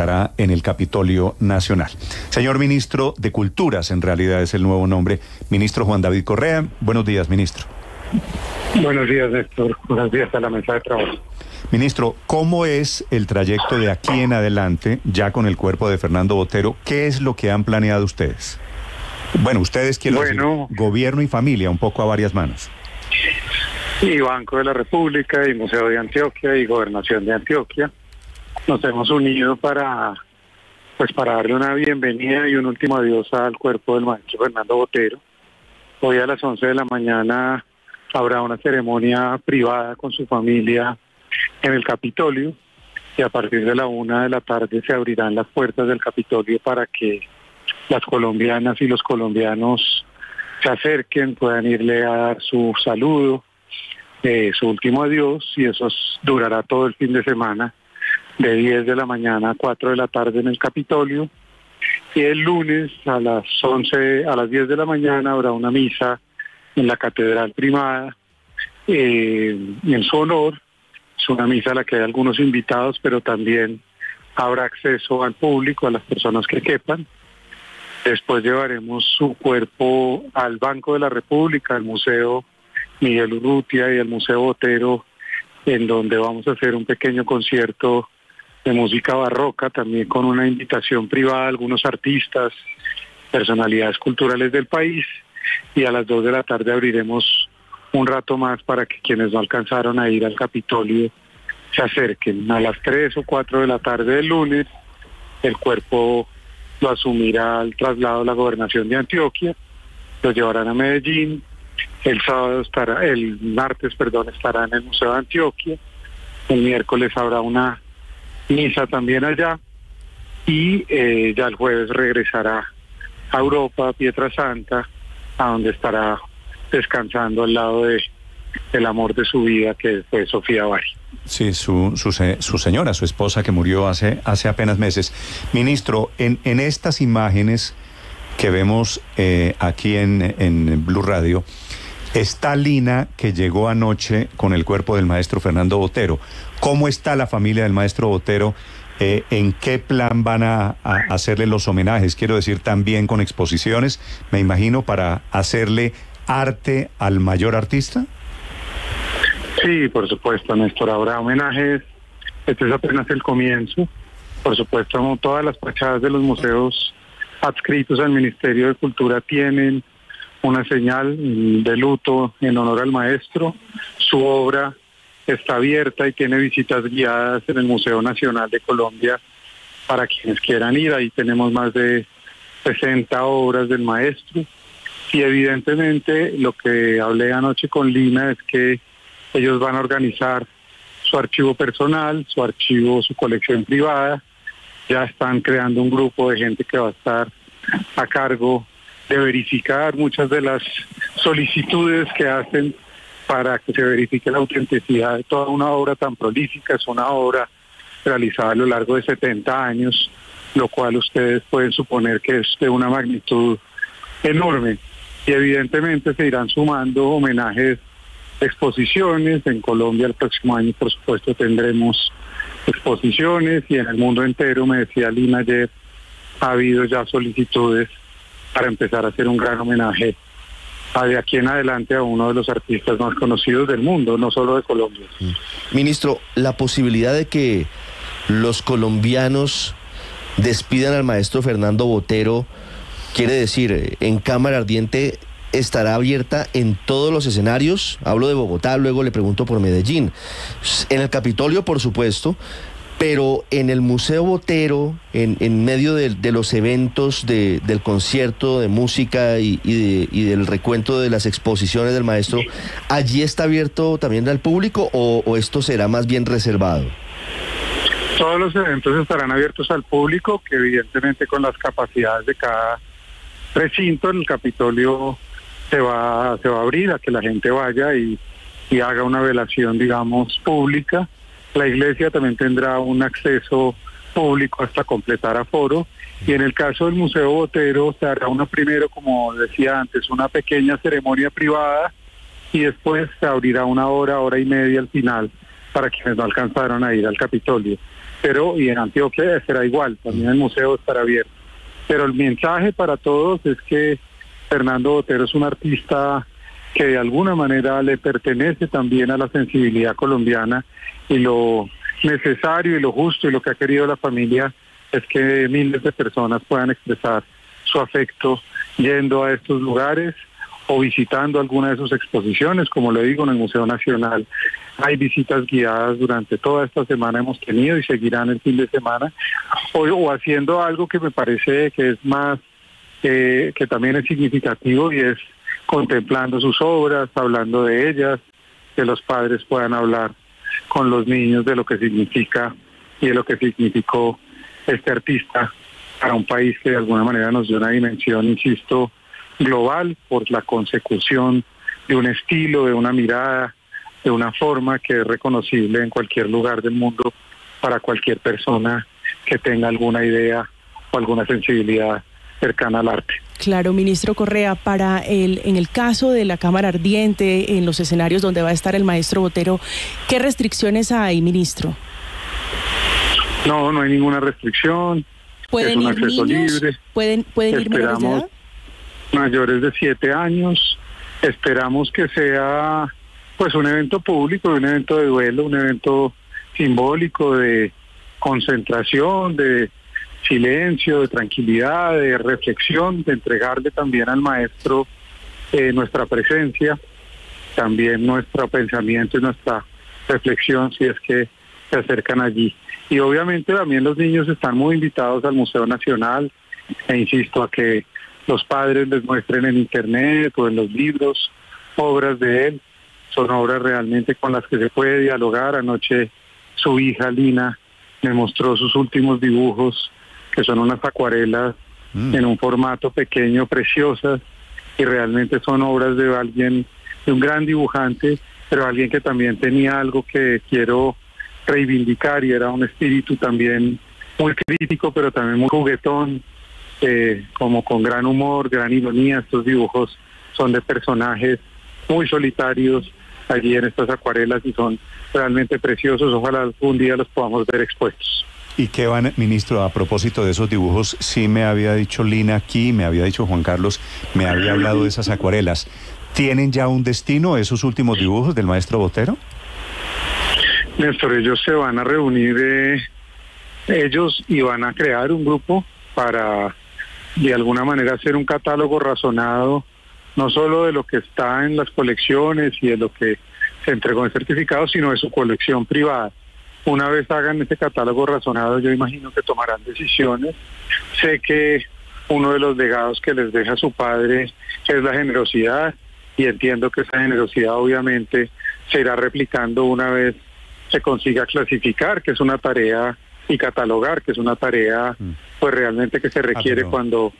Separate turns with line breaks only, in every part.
estará en el Capitolio Nacional. Señor ministro de Culturas, en realidad es el nuevo nombre, ministro Juan David Correa. Buenos días, ministro.
Buenos días, Néstor. Buenos días a la mesa de trabajo.
Ministro, ¿cómo es el trayecto de aquí en adelante, ya con el cuerpo de Fernando Botero? ¿Qué es lo que han planeado ustedes? Bueno, ustedes quieren
bueno,
gobierno y familia, un poco a varias manos.
Y Banco de la República, y Museo de Antioquia, y Gobernación de Antioquia, nos hemos unido para, pues, para darle una bienvenida y un último adiós al cuerpo del maestro Fernando Botero. Hoy a las 11 de la mañana habrá una ceremonia privada con su familia en el Capitolio y a partir de la una de la tarde se abrirán las puertas del Capitolio para que las colombianas y los colombianos se acerquen, puedan irle a dar su saludo, eh, su último adiós y eso durará todo el fin de semana de 10 de la mañana a 4 de la tarde en el Capitolio y el lunes a las 11 a las 10 de la mañana habrá una misa en la Catedral Primada eh, en su honor es una misa a la que hay algunos invitados, pero también habrá acceso al público, a las personas que quepan. Después llevaremos su cuerpo al Banco de la República, al Museo Miguel Urrutia y al Museo Botero, en donde vamos a hacer un pequeño concierto de música barroca, también con una invitación privada a algunos artistas, personalidades culturales del país, y a las dos de la tarde abriremos un rato más para que quienes no alcanzaron a ir al Capitolio se acerquen. A las 3 o 4 de la tarde del lunes, el cuerpo lo asumirá al traslado a la gobernación de Antioquia, lo llevarán a Medellín, el sábado estará, el martes, perdón, estará en el Museo de Antioquia, el miércoles habrá una misa también allá y eh, ya el jueves regresará a Europa, a Pietra Santa, a donde estará descansando al lado de el amor de su vida, que fue Sofía Bari.
Sí, su, su, su, señora, su esposa que murió hace, hace apenas meses. Ministro, en, en estas imágenes que vemos eh, aquí en, en Blue Radio, está Lina que llegó anoche con el cuerpo del maestro Fernando Botero. ¿Cómo está la familia del maestro Botero? Eh, ¿En qué plan van a, hacerle los homenajes? Quiero decir, también con exposiciones, me imagino, para hacerle arte al mayor artista?
Sí, por supuesto, Néstor. Habrá homenajes. Este es apenas el comienzo. Por supuesto, todas las fachadas de los museos adscritos al Ministerio de Cultura tienen una señal de luto en honor al maestro. Su obra está abierta y tiene visitas guiadas en el Museo Nacional de Colombia para quienes quieran ir. Ahí tenemos más de 60 obras del maestro y evidentemente lo que hablé anoche con Lina es que ellos van a organizar su archivo personal, su archivo, su colección privada. Ya están creando un grupo de gente que va a estar a cargo de verificar muchas de las solicitudes que hacen para que se verifique la autenticidad de toda una obra tan prolífica. Es una obra realizada a lo largo de 70 años, lo cual ustedes pueden suponer que es de una magnitud enorme y evidentemente se irán sumando homenajes, exposiciones. En Colombia el próximo año, por supuesto, tendremos exposiciones y en el mundo entero, me decía Lina ayer, ha habido ya solicitudes para empezar a hacer un gran homenaje de aquí en adelante a uno de los artistas más conocidos del mundo, no solo de Colombia.
Mm. Ministro, la posibilidad de que los colombianos despidan al maestro Fernando Botero Quiere decir, en Cámara Ardiente estará abierta en todos los escenarios. Hablo de Bogotá, luego le pregunto por Medellín. En el Capitolio, por supuesto, pero en el Museo Botero, en, medio de, los eventos del concierto de música y, del recuento de las exposiciones del maestro, ¿allí está abierto también al público o esto será más bien reservado?
Todos los eventos estarán abiertos al público, que evidentemente con las capacidades de cada recinto, el Capitolio se va, se va a abrir a que la gente vaya y, y haga una velación, digamos, pública. La iglesia también tendrá un acceso público hasta completar aforo. Y en el caso del Museo Botero se hará una primero, como decía antes, una pequeña ceremonia privada y después se abrirá una hora, hora y media al final para quienes no alcanzaron a ir al Capitolio. pero y en Antioquia será igual, también el museo estará abierto. Pero el mensaje para todos es que Fernando Botero es un artista que de alguna manera le pertenece también a la sensibilidad colombiana y lo necesario y lo justo y lo que ha querido la familia es que miles de personas puedan expresar su afecto yendo a estos lugares o visitando alguna de sus exposiciones, como le digo, en el Museo Nacional. Hay visitas guiadas durante toda esta semana hemos tenido y seguirán el fin de semana, o, haciendo algo que me parece que es más, eh, que también es significativo y es contemplando sus obras, hablando de ellas, que los padres puedan hablar con los niños de lo que significa y de lo que significó este artista para un país que de alguna manera nos dio una dimensión, insisto, global por la consecución de un estilo, de una mirada, de una forma que es reconocible en cualquier lugar del mundo para cualquier persona que tenga alguna idea o alguna sensibilidad cercana al arte.
Claro, ministro Correa, para el en el caso de la Cámara Ardiente, en los escenarios donde va a estar el maestro Botero, ¿qué restricciones hay, ministro?
No, no hay ninguna restricción.
¿Pueden
es un
ir
acceso
niños?
libre.
¿Pueden, pueden ir
Esperamos mayores de siete años. Esperamos que sea pues un evento público, un evento de duelo, un evento simbólico de concentración, de silencio, de tranquilidad, de reflexión, de entregarle también al maestro eh, nuestra presencia, también nuestro pensamiento y nuestra reflexión si es que se acercan allí. Y obviamente también los niños están muy invitados al Museo Nacional e insisto a que los padres les muestren en internet o en los libros obras de él. Son obras realmente con las que se puede dialogar. Anoche su hija Lina me mostró sus últimos dibujos, que son unas acuarelas
Mm.
en un formato pequeño, preciosas, y realmente son obras de alguien, de un gran dibujante, pero alguien que también tenía algo que quiero reivindicar y era un espíritu también muy crítico, pero también muy juguetón, eh, como con gran humor, gran ironía. Estos dibujos son de personajes muy solitarios allí en estas acuarelas y son realmente preciosos. Ojalá algún día los podamos ver expuestos.
¿Y qué van, ministro, a propósito de esos dibujos? Sí me había dicho Lina aquí, me había dicho Juan Carlos, me había hablado de esas acuarelas. ¿Tienen ya un destino esos últimos dibujos del maestro Botero?
Néstor, ellos se van a reunir, eh, ellos y van a crear un grupo para de alguna manera hacer un catálogo razonado, no solo de lo que está en las colecciones y de lo que se entregó en certificado, sino de su colección privada. Una vez hagan ese catálogo razonado, yo imagino que tomarán decisiones. Sé que uno de los legados que les deja su padre es la generosidad y entiendo que esa generosidad obviamente se irá replicando una vez se consiga clasificar, que es una tarea, y catalogar, que es una tarea pues realmente que se requiere
pero-
cuando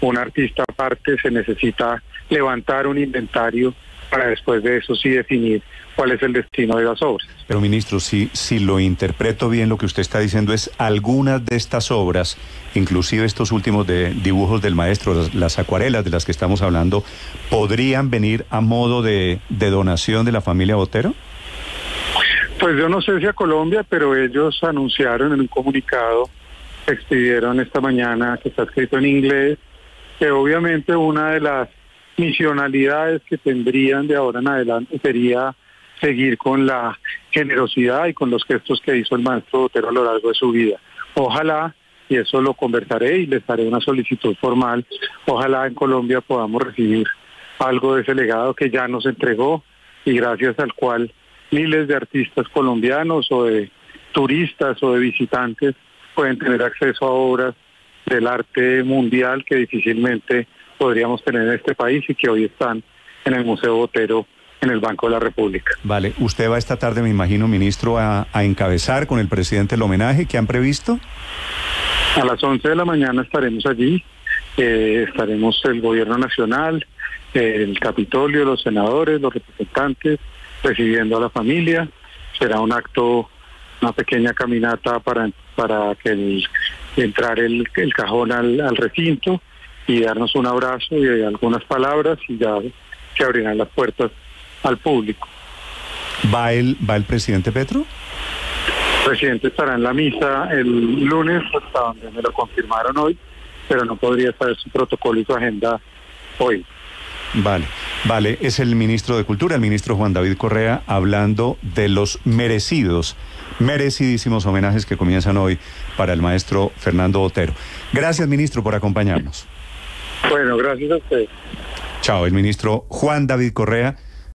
un artista aparte se necesita levantar un inventario para después de eso sí definir cuál es el destino de las obras.
Pero ministro, si, si lo interpreto bien, lo que usted está diciendo es algunas de estas obras, inclusive estos últimos de dibujos del maestro, las, las acuarelas de las que estamos hablando, ¿podrían venir a modo de, de donación de la familia Botero?
Pues yo no sé si a Colombia, pero ellos anunciaron en un comunicado que expidieron esta mañana, que está escrito en inglés, que obviamente una de las misionalidades que tendrían de ahora en adelante sería seguir con la generosidad y con los gestos que hizo el maestro Botero a lo largo de su vida. Ojalá, y eso lo conversaré y les haré una solicitud formal, ojalá en Colombia podamos recibir algo de ese legado que ya nos entregó y gracias al cual miles de artistas colombianos o de turistas o de visitantes pueden tener acceso a obras del arte mundial que difícilmente podríamos tener en este país y que hoy están en el Museo Botero en el Banco de la República.
Vale, usted va esta tarde, me imagino, ministro, a, a encabezar con el presidente el homenaje que han previsto.
A las 11 de la mañana estaremos allí, eh, estaremos el Gobierno Nacional, eh, el Capitolio, los senadores, los representantes, recibiendo a la familia. Será un acto, una pequeña caminata para, para que el, entrar el, el cajón al, al recinto y darnos un abrazo y algunas palabras y ya se abrirán las puertas al público.
¿Va el, va el presidente Petro?
presidente estará en la misa el lunes, hasta donde me lo confirmaron hoy, pero no podría saber su protocolo y su agenda hoy.
Vale, vale, es el ministro de Cultura, el ministro Juan David Correa, hablando de los merecidos, merecidísimos homenajes que comienzan hoy para el maestro Fernando Botero. Gracias, ministro, por acompañarnos.
Bueno, gracias a usted.
Chao, el ministro Juan David Correa.